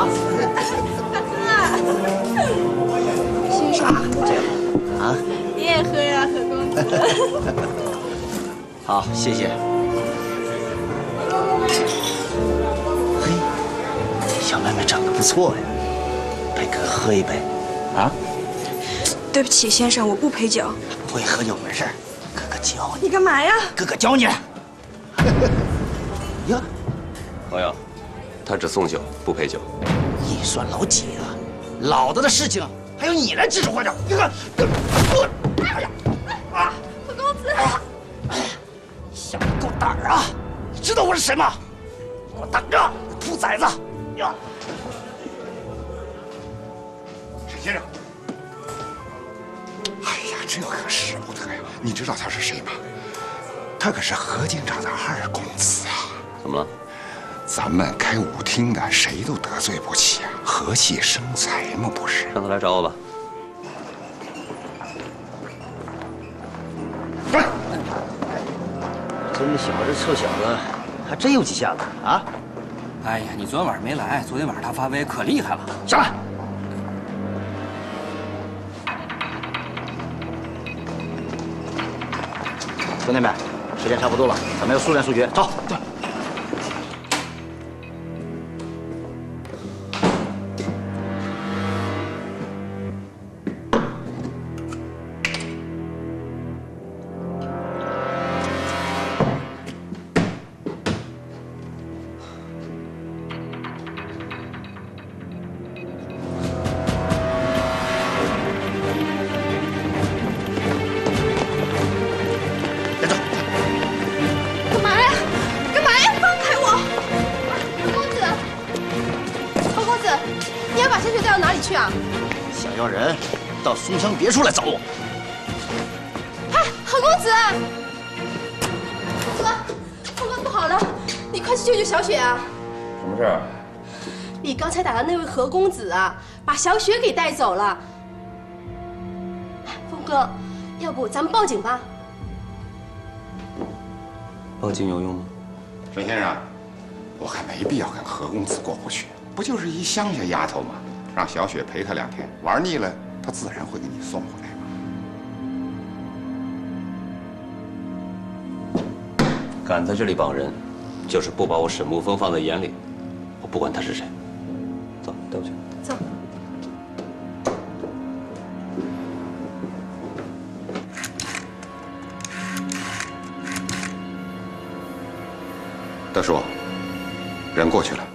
啊！先生，这样啊，你也喝呀，何公子。好，谢谢。嘿，小妹妹长得不错呀，陪哥喝一杯，啊？对不起，先生，我不陪酒。不会喝酒没事，哥哥教你。你干嘛呀？哥哥教你。呀，朋友，他只送酒不陪酒。你算老几啊？老子的事情还用你来指手画脚？你看，我，哎呀，啊！何公子，小子够胆儿啊！你知道我是谁吗？给我等着，兔崽子！呀，沈先生。哎呀，这可使不得呀！你知道他是谁吗？他可是何警长的二公子啊！怎么了？咱们开舞厅的，谁都得罪不起啊！和气生财嘛，不是？让他来找我吧。真的小这，臭小子，还真有几下子啊！哎呀，你昨天晚上没来，昨天晚上他发威可厉害了。上来。兄弟们，时间差不多了，咱们要速战速决，走。对。想要人，到松香别墅来找我。哎，何公子，哥，何哥不好了，你快去救救小雪啊！什么事儿？你刚才打的那位何公子啊，把小雪给带走了。峰哥，要不咱们报警吧？报警有用吗？沈先生，我还没必要跟何公子过不去，不就是一乡下丫头吗？让小雪陪他两天，玩腻了，他自然会给你送回来嘛。敢在这里绑人，就是不把我沈沐风放在眼里。我不管他是谁，走，带我去。走。大叔，人过去了。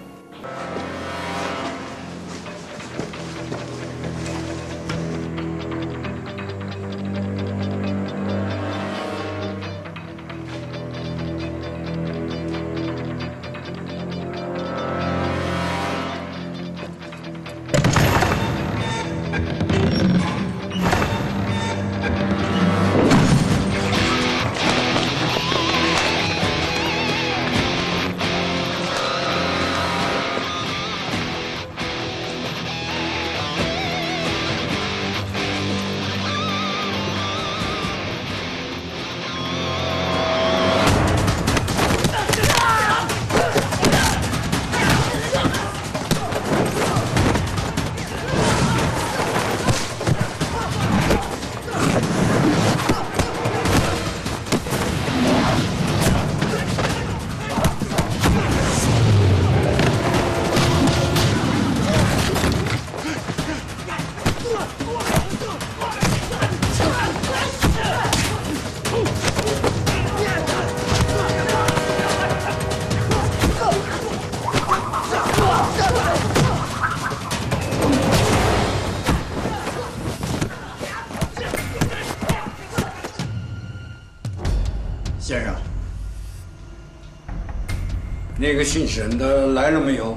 那个姓沈的来了没有？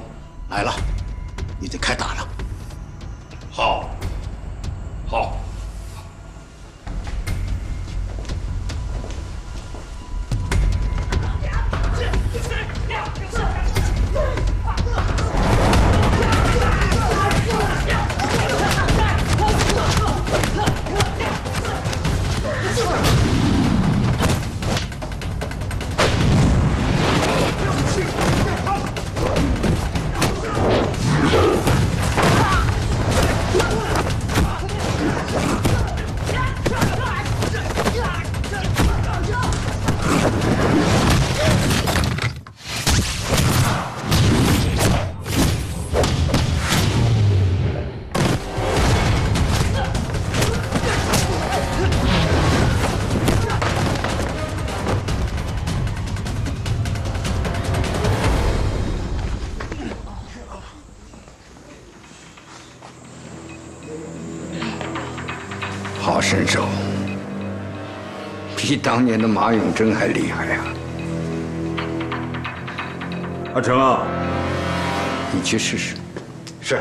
来了，你得开打了。好，好。好身手，比当年的马永贞还厉害呀！阿成啊，你去试试。是。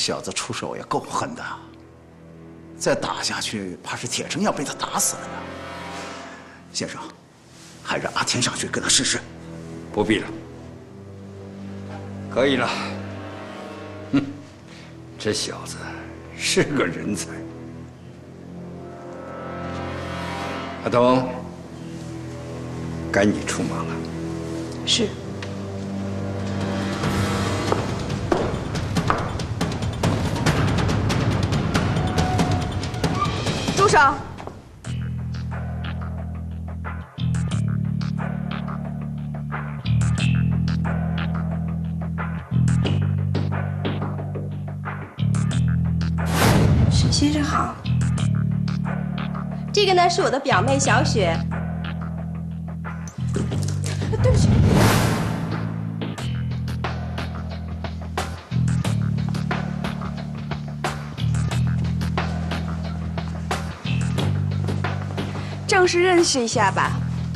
小子出手也够狠的，再打下去，怕是铁成要被他打死了呢。先生，还让阿天上去跟他试试。不必了，可以了。哼，这小子是个人才。阿东，该你出马了。是。先生好，这个呢是我的表妹小雪。对不起。正式认识一下吧，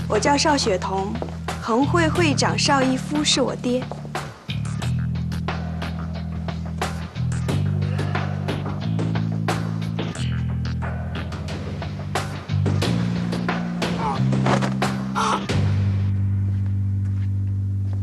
我叫邵雪彤，恒会会长邵逸夫是我爹。